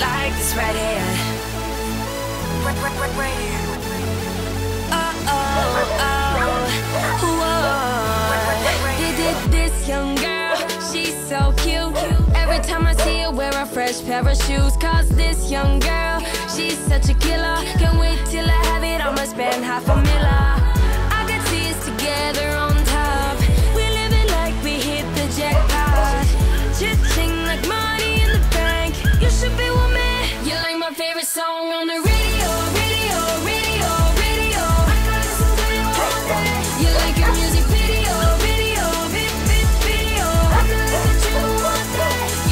this right here. Right. Oh, oh, oh, whoa. This young girl, she's so cute. Every time I see her wear a fresh pair of shoes. Cause this young girl, she's such a killer. Can't wait till I have it, I'ma spend half a miller.